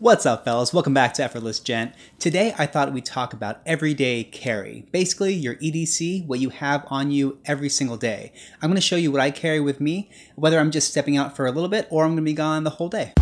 What's up, fellas? Welcome back to Effortless Gent. Today, I thought we'd talk about everyday carry. Basically, your EDC, what you have on you every single day. I'm going to show you what I carry with me, whether I'm just stepping out for a little bit or I'm going to be gone the whole day.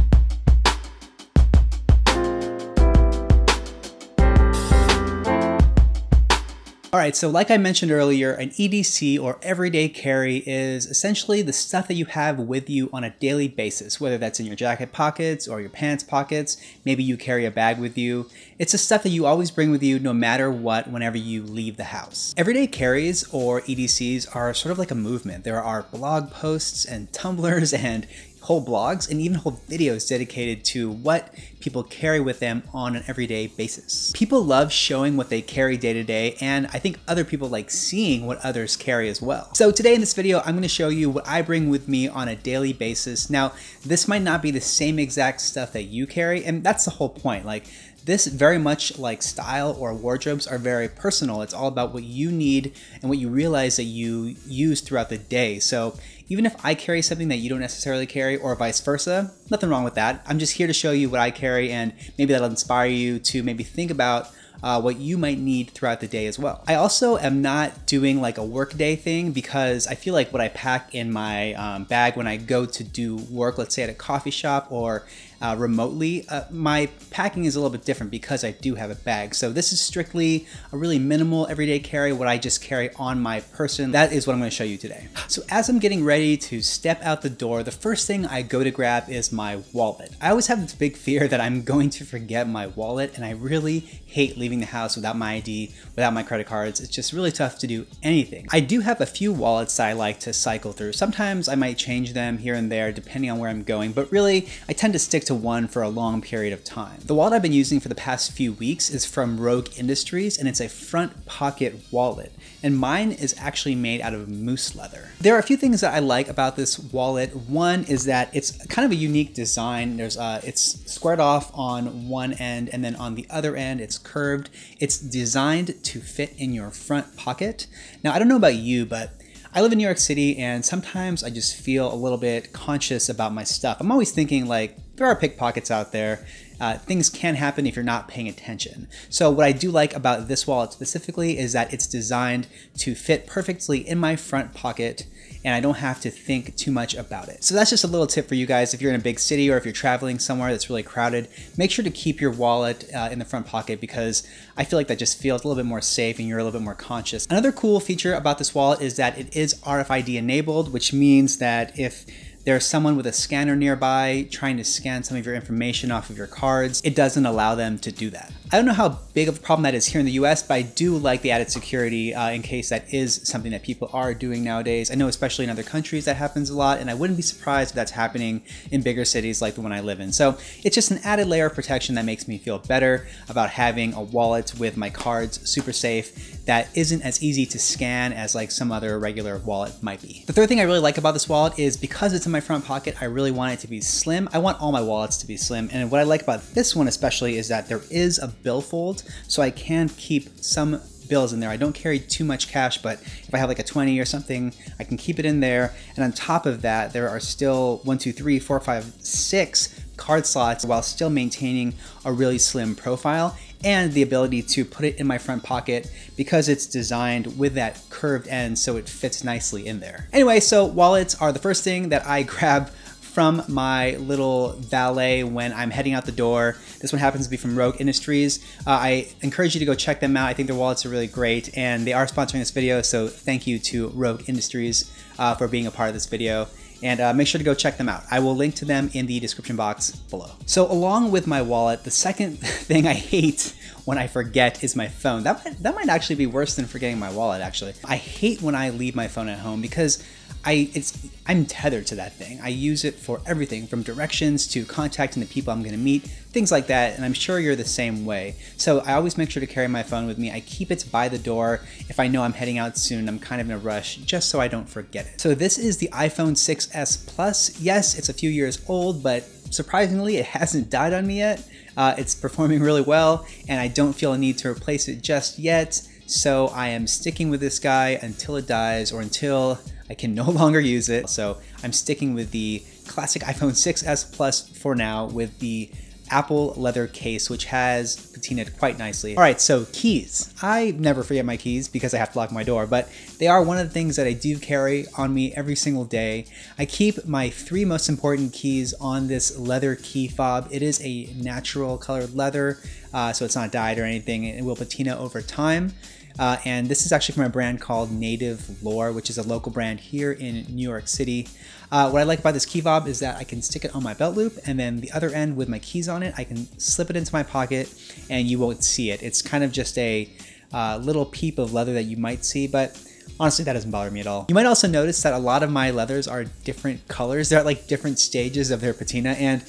All right, so like I mentioned earlier, an EDC or everyday carry is essentially the stuff that you have with you on a daily basis, whether that's in your jacket pockets or your pants pockets. Maybe you carry a bag with you. It's the stuff that you always bring with you no matter what whenever you leave the house. Everyday carries or EDCs are sort of like a movement. There are blog posts and Tumblrs and whole blogs and even whole videos dedicated to what people carry with them on an everyday basis. People love showing what they carry day to day, and I think other people like seeing what others carry as well. So today in this video, I'm gonna show you what I bring with me on a daily basis. Now, this might not be the same exact stuff that you carry, and that's the whole point. Like, this very much like style or wardrobes are very personal. It's all about what you need and what you realize that you use throughout the day. So even if I carry something that you don't necessarily carry or vice versa, nothing wrong with that. I'm just here to show you what I carry and maybe that'll inspire you to maybe think about uh, what you might need throughout the day as well. I also am not doing like a workday thing because I feel like what I pack in my um, bag when I go to do work, let's say at a coffee shop or uh, remotely, uh, my packing is a little bit different because I do have a bag. So this is strictly a really minimal everyday carry, what I just carry on my person. That is what I'm gonna show you today. So as I'm getting ready to step out the door, the first thing I go to grab is my wallet. I always have this big fear that I'm going to forget my wallet and I really hate leaving the house without my ID, without my credit cards. It's just really tough to do anything. I do have a few wallets that I like to cycle through. Sometimes I might change them here and there depending on where I'm going, but really I tend to stick to one for a long period of time. The wallet I've been using for the past few weeks is from Rogue Industries and it's a front pocket wallet. And mine is actually made out of moose leather. There are a few things that I like about this wallet. One is that it's kind of a unique design. There's uh, It's squared off on one end and then on the other end it's curved. It's designed to fit in your front pocket. Now I don't know about you, but I live in New York City and sometimes I just feel a little bit conscious about my stuff. I'm always thinking like, there are pickpockets out there. Uh, things can happen if you're not paying attention. So what I do like about this wallet specifically is that it's designed to fit perfectly in my front pocket and I don't have to think too much about it. So that's just a little tip for you guys. If you're in a big city or if you're traveling somewhere that's really crowded, make sure to keep your wallet uh, in the front pocket because I feel like that just feels a little bit more safe and you're a little bit more conscious. Another cool feature about this wallet is that it is RFID enabled, which means that if there's someone with a scanner nearby trying to scan some of your information off of your cards. It doesn't allow them to do that. I don't know how big of a problem that is here in the US, but I do like the added security uh, in case that is something that people are doing nowadays. I know especially in other countries that happens a lot, and I wouldn't be surprised if that's happening in bigger cities like the one I live in. So it's just an added layer of protection that makes me feel better about having a wallet with my cards super safe that isn't as easy to scan as like some other regular wallet might be. The third thing I really like about this wallet is because it's in my front pocket, I really want it to be slim. I want all my wallets to be slim. And what I like about this one especially is that there is a billfold, so I can keep some bills in there. I don't carry too much cash, but if I have like a 20 or something, I can keep it in there. And on top of that, there are still one, two, three, four, five, six card slots while still maintaining a really slim profile and the ability to put it in my front pocket because it's designed with that curved end so it fits nicely in there. Anyway, so wallets are the first thing that I grab from my little valet when I'm heading out the door. This one happens to be from Rogue Industries. Uh, I encourage you to go check them out. I think their wallets are really great and they are sponsoring this video, so thank you to Rogue Industries uh, for being a part of this video and uh, make sure to go check them out. I will link to them in the description box below. So along with my wallet, the second thing I hate when I forget is my phone. That might, that might actually be worse than forgetting my wallet actually. I hate when I leave my phone at home because I it's I'm tethered to that thing. I use it for everything from directions to contacting the people I'm going to meet, things like that, and I'm sure you're the same way. So I always make sure to carry my phone with me. I keep it by the door if I know I'm heading out soon. I'm kind of in a rush just so I don't forget it. So this is the iPhone 6s Plus. Yes, it's a few years old, but surprisingly, it hasn't died on me yet. Uh, it's performing really well, and I don't feel a need to replace it just yet. So I am sticking with this guy until it dies or until I can no longer use it. So I'm sticking with the classic iPhone 6s Plus for now with the apple leather case, which has patinaed quite nicely. All right, so keys. I never forget my keys because I have to lock my door, but they are one of the things that I do carry on me every single day. I keep my three most important keys on this leather key fob. It is a natural colored leather, uh, so it's not dyed or anything. It will patina over time. Uh, and this is actually from a brand called Native Lore, which is a local brand here in New York City. Uh, what I like about this key fob is that I can stick it on my belt loop and then the other end with my keys on it, I can slip it into my pocket and you won't see it. It's kind of just a uh, little peep of leather that you might see, but honestly that doesn't bother me at all. You might also notice that a lot of my leathers are different colors. They're at like different stages of their patina and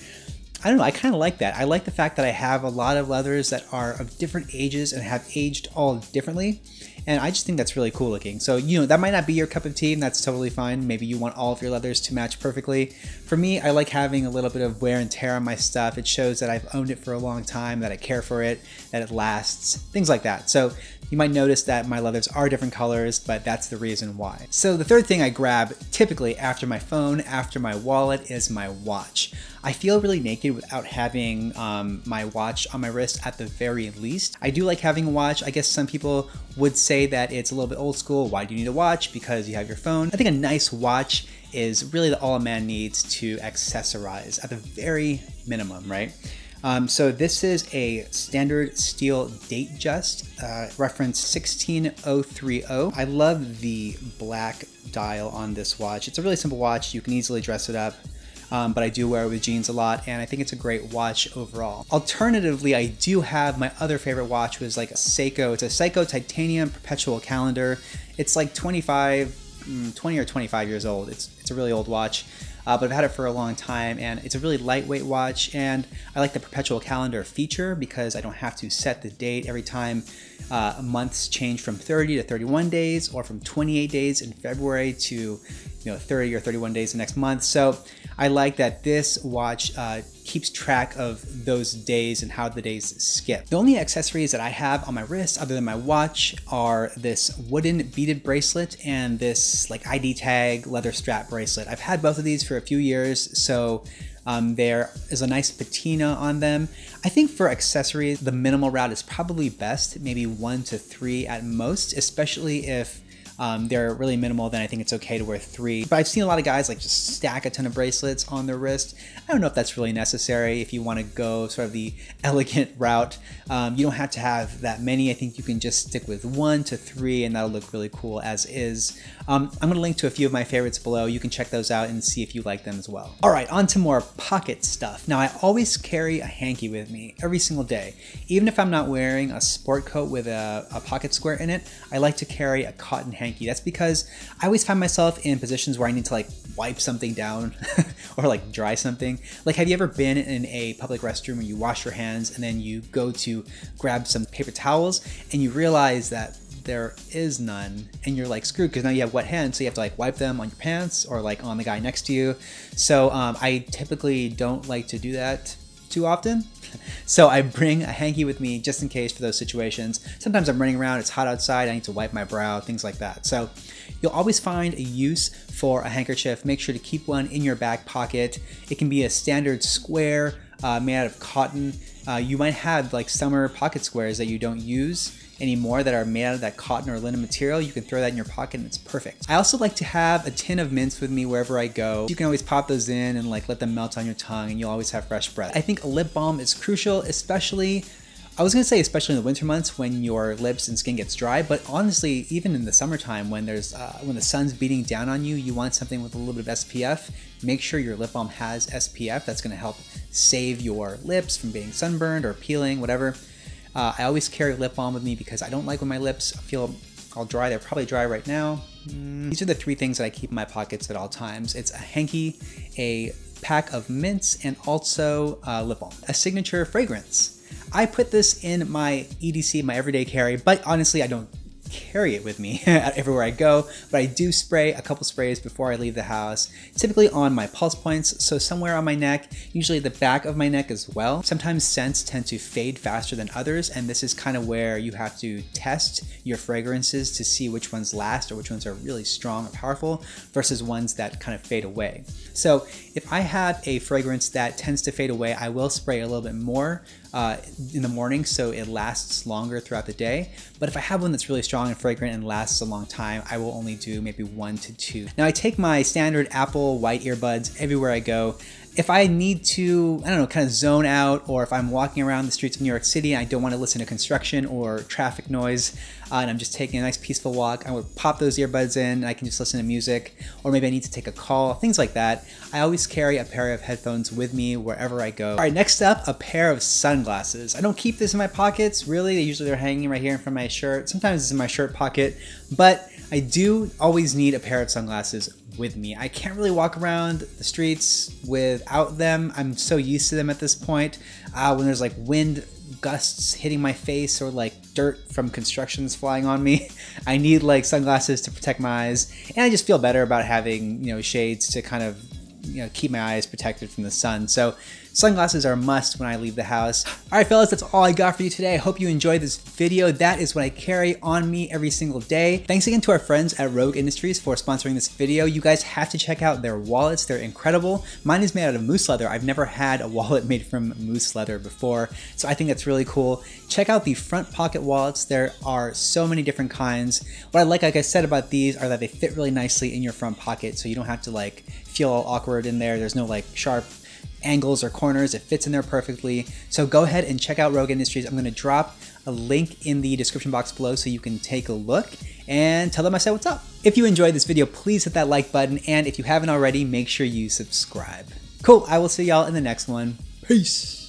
I don't know, I kind of like that. I like the fact that I have a lot of leathers that are of different ages and have aged all differently. And I just think that's really cool looking. So, you know, that might not be your cup of tea and that's totally fine. Maybe you want all of your leathers to match perfectly. For me, I like having a little bit of wear and tear on my stuff. It shows that I've owned it for a long time, that I care for it, that it lasts, things like that. So you might notice that my leathers are different colors, but that's the reason why. So the third thing I grab typically after my phone, after my wallet, is my watch. I feel really naked without having um, my watch on my wrist at the very least. I do like having a watch. I guess some people would say that it's a little bit old school. Why do you need a watch? Because you have your phone. I think a nice watch is really all a man needs to accessorize at the very minimum, right? Um, so this is a standard steel Datejust, uh, reference 16030. I love the black dial on this watch. It's a really simple watch. You can easily dress it up. Um, but I do wear it with jeans a lot, and I think it's a great watch overall. Alternatively, I do have my other favorite watch was like a Seiko. It's a Seiko Titanium Perpetual Calendar. It's like 25, mm, 20 or 25 years old. It's it's a really old watch uh, but I've had it for a long time and it's a really lightweight watch and I like the perpetual calendar feature because I don't have to set the date every time uh, months change from 30 to 31 days or from 28 days in February to you know 30 or 31 days the next month. So I like that this watch uh, keeps track of those days and how the days skip. The only accessories that I have on my wrist other than my watch are this wooden beaded bracelet and this like ID tag leather strap bracelet. I've had both of these for a few years, so um, there is a nice patina on them. I think for accessories, the minimal route is probably best, maybe one to three at most, especially if um, they're really minimal, then I think it's okay to wear three. But I've seen a lot of guys like just stack a ton of bracelets on their wrist. I don't know if that's really necessary if you want to go sort of the elegant route. Um, you don't have to have that many. I think you can just stick with one to three and that'll look really cool as is. Um, I'm going to link to a few of my favorites below. You can check those out and see if you like them as well. All right, on to more pocket stuff. Now I always carry a hanky with me every single day. Even if I'm not wearing a sport coat with a, a pocket square in it, I like to carry a cotton hanky That's because I always find myself in positions where I need to like wipe something down or like dry something. Like, have you ever been in a public restroom where you wash your hands and then you go to grab some paper towels and you realize that there is none and you're like screwed because now you have wet hands so you have to like wipe them on your pants or like on the guy next to you. So um, i typically don't like to do that too often so I bring a hanky with me just in case for those situations. Sometimes I'm running around, it's hot outside, I need to wipe my brow, things like that. So you'll always find a use for a handkerchief. Make sure to keep one in your back pocket. It can be a standard square uh, made out of cotton. Uh, you might have like summer pocket squares that you don't use anymore that are made out of that cotton or linen material, you can throw that in your pocket and it's perfect. I also like to have a tin of mints with me wherever I go. You can always pop those in and like let them melt on your tongue and you'll always have fresh breath. I think a lip balm is crucial, especially I was gonna say especially in the winter months when your lips and skin gets dry, but honestly, even in the summertime when there's uh, when the sun's beating down on you, you want something with a little bit of SPF. Make sure your lip balm has SPF. That's gonna help save your lips from being sunburned or peeling, whatever. Uh, I always carry lip balm with me because I don't like when my lips feel all dry. They're probably dry right now. Mm. These are the three things that I keep in my pockets at all times. It's a hanky, a pack of mints, and also uh, lip balm. A signature fragrance. I put this in my EDC, my everyday carry, but honestly, I don't carry it with me everywhere I go, but I do spray a couple sprays before I leave the house, typically on my pulse points, so somewhere on my neck, usually the back of my neck as well. Sometimes scents tend to fade faster than others, and this is kind of where you have to test your fragrances to see which ones last or which ones are really strong or powerful versus ones that kind of fade away. So if I have a fragrance that tends to fade away, I will spray a little bit more uh, in the morning so it lasts longer throughout the day. But if I have one that's really strong and fragrant and lasts a long time, I will only do maybe one to two. Now I take my standard Apple white earbuds everywhere I go if I need to, I don't know, kind of zone out, or if I'm walking around the streets of New York City and I don't want to listen to construction or traffic noise, uh, and I'm just taking a nice peaceful walk, I would pop those earbuds in and I can just listen to music, or maybe I need to take a call, things like that. I always carry a pair of headphones with me wherever I go. All right, next up, a pair of sunglasses. I don't keep this in my pockets, really. Usually they're hanging right here in front of my shirt. Sometimes it's in my shirt pocket, but I do always need a pair of sunglasses with me. I can't really walk around the streets without them. I'm so used to them at this point. Uh, when there's like wind gusts hitting my face or like dirt from constructions flying on me, I need like sunglasses to protect my eyes. And I just feel better about having, you know, shades to kind of you know keep my eyes protected from the sun. So sunglasses are a must when I leave the house. All right, fellas, that's all I got for you today. I hope you enjoyed this video. That is what I carry on me every single day. Thanks again to our friends at Rogue Industries for sponsoring this video. You guys have to check out their wallets. They're incredible. Mine is made out of moose leather. I've never had a wallet made from moose leather before, so I think that's really cool. Check out the front pocket wallets. There are so many different kinds. What I like, like I said about these, are that they fit really nicely in your front pocket, so you don't have to like feel all awkward in there. There's no like sharp angles or corners. It fits in there perfectly. So go ahead and check out Rogue Industries. I'm going to drop a link in the description box below so you can take a look and tell them I said what's up. If you enjoyed this video, please hit that like button. And if you haven't already, make sure you subscribe. Cool. I will see y'all in the next one. Peace.